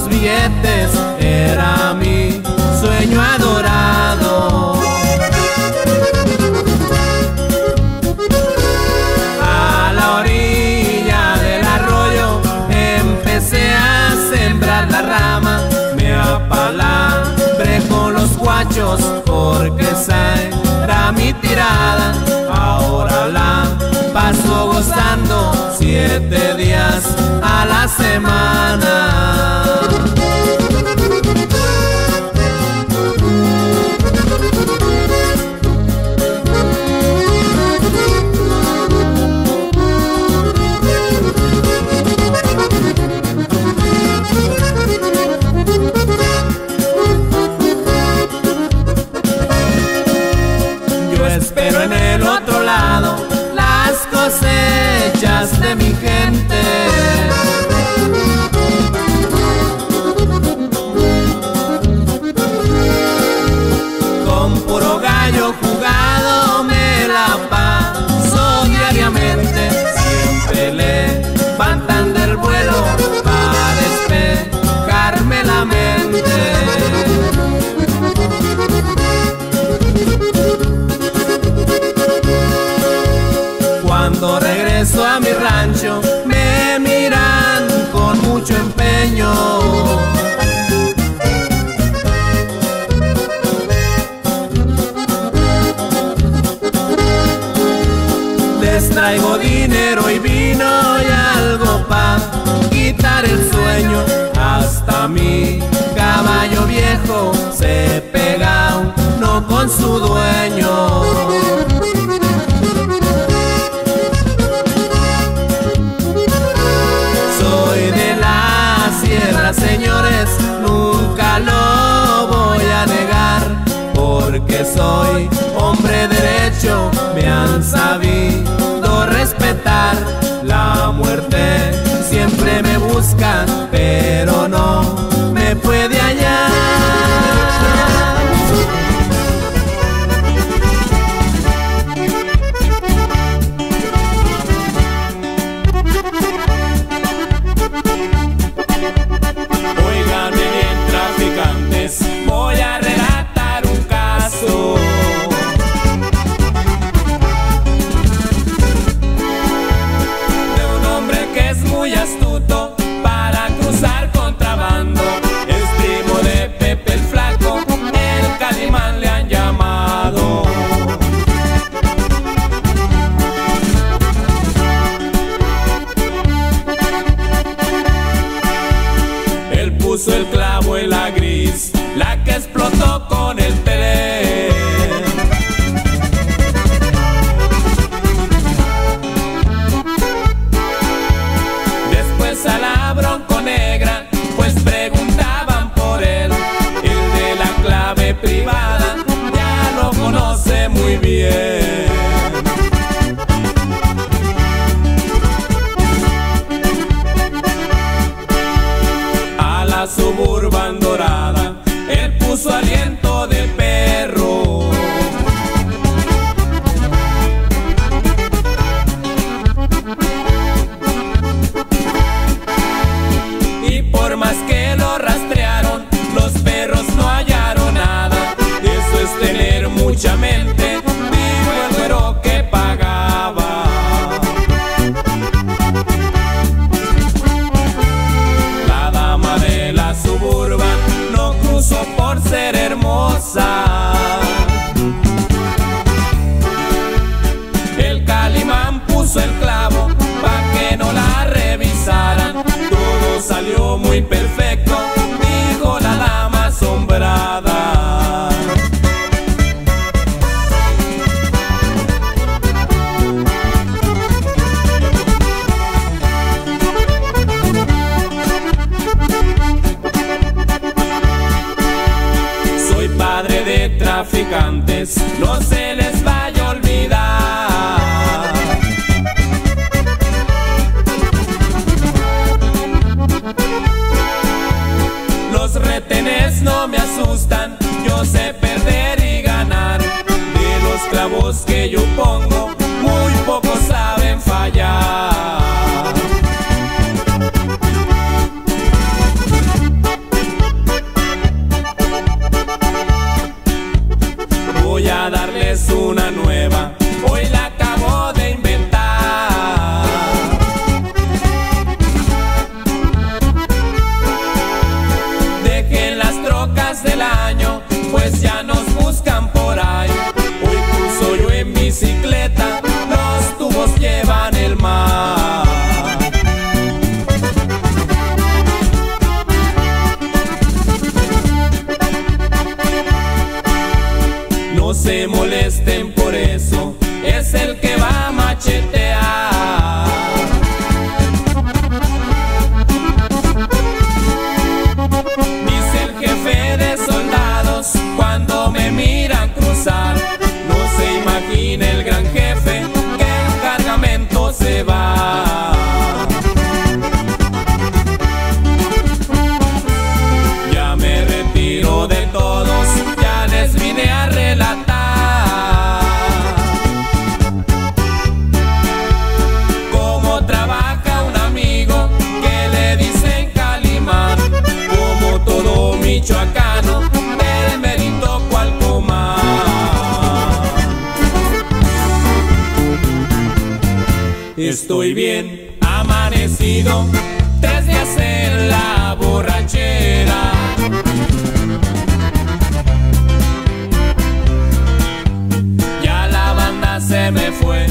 los billetes era mi sueño adorado. A la orilla del arroyo empecé a sembrar la rama, me apalabré con los guachos porque esa mi tirada. Ahora la paso gozando siete días a la semana. se pega, no con su dueño. Soy de la sierra, señores, nunca lo voy a negar, porque soy muy bien amanecido, tres días en la borrachera. Ya la banda se me fue,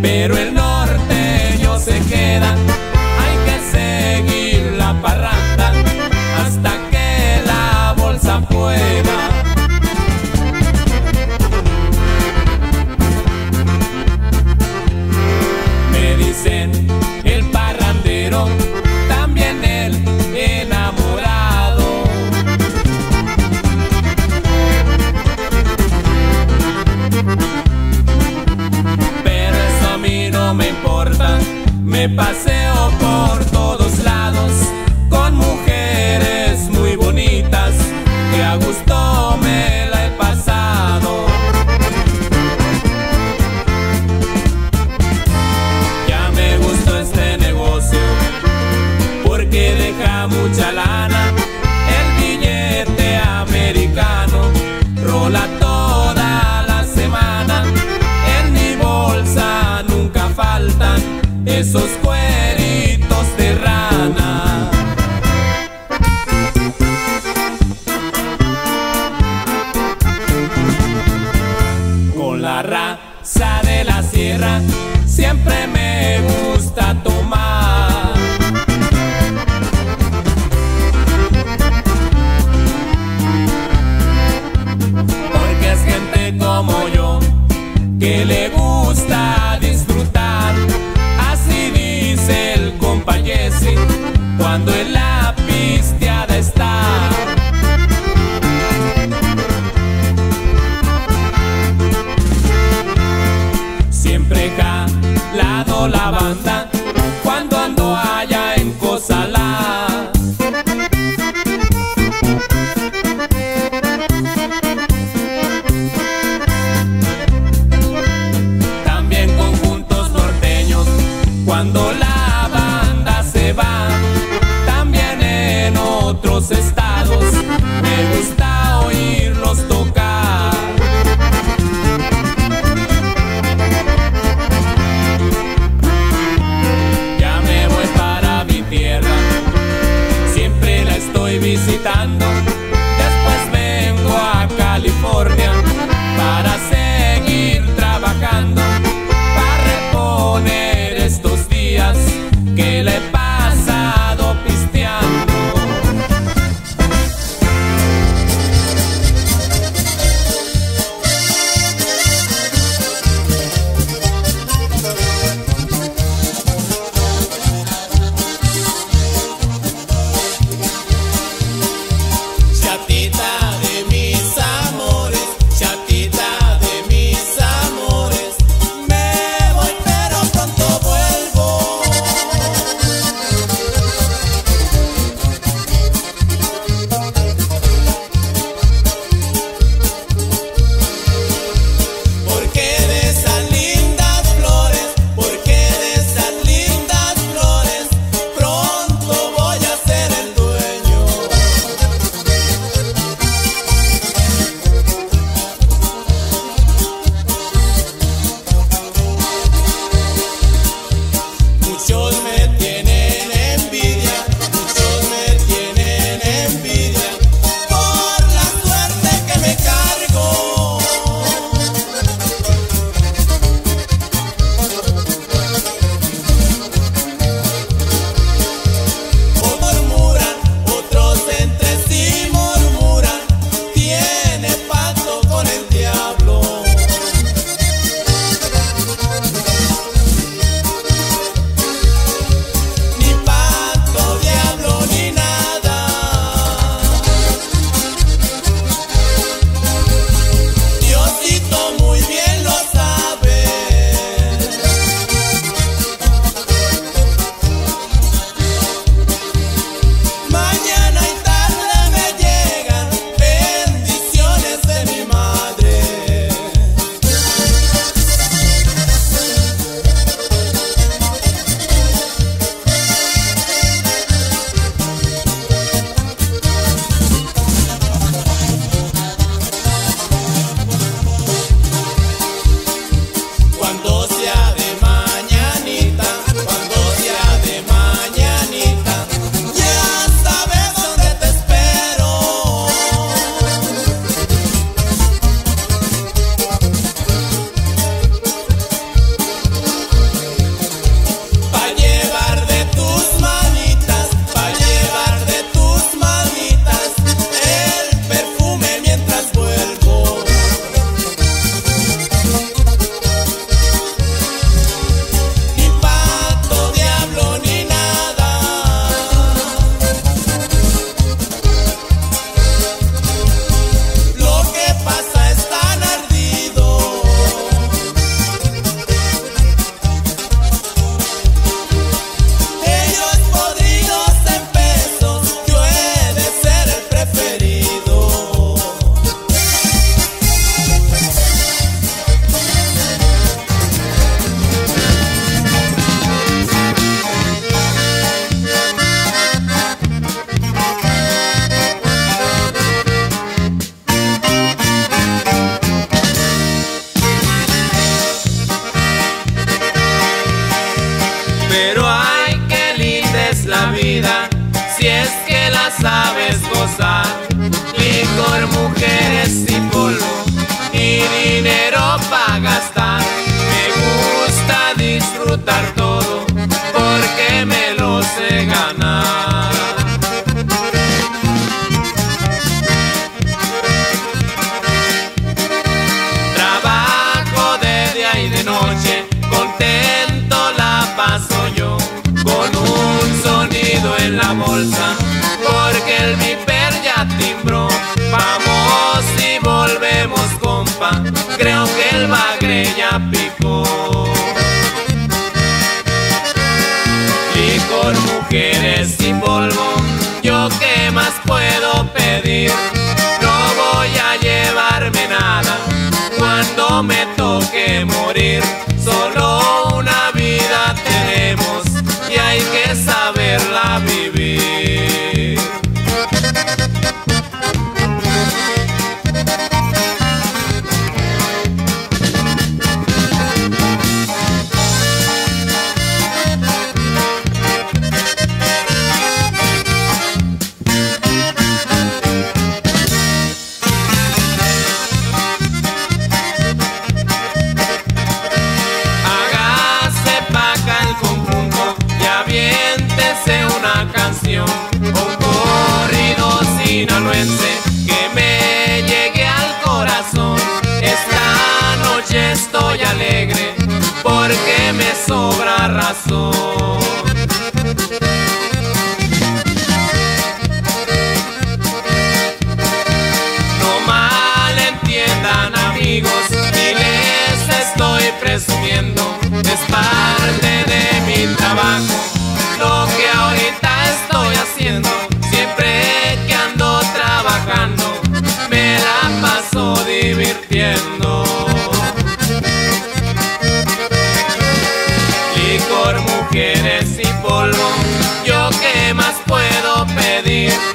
pero el norte yo se queda. la raza de la sierra. Siempre me gusta tomar. sentir pedir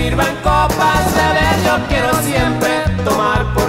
sirvan copas de ver, yo quiero siempre tomar por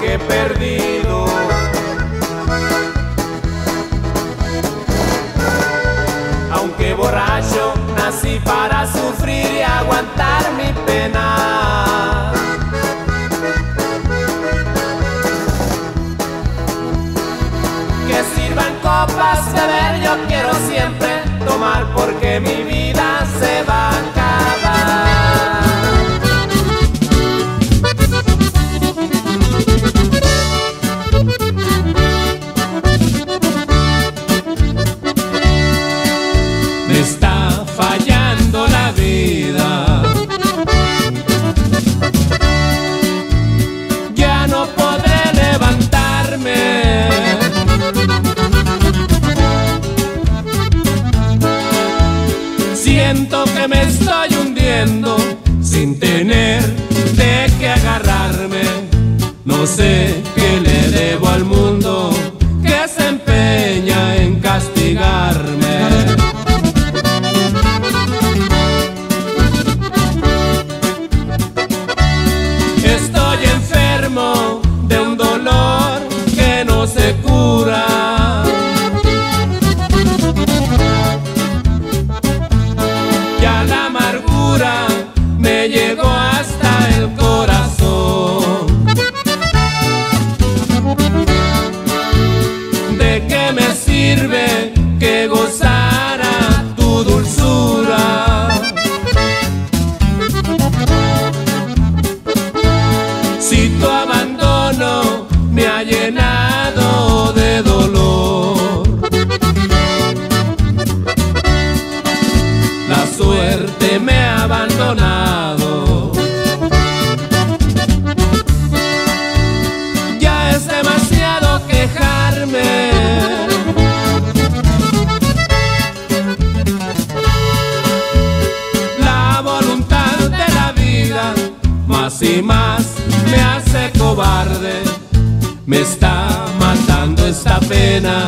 que he perdido. Aunque borracho, nací para sufrir y aguantar mi pena. você. pena.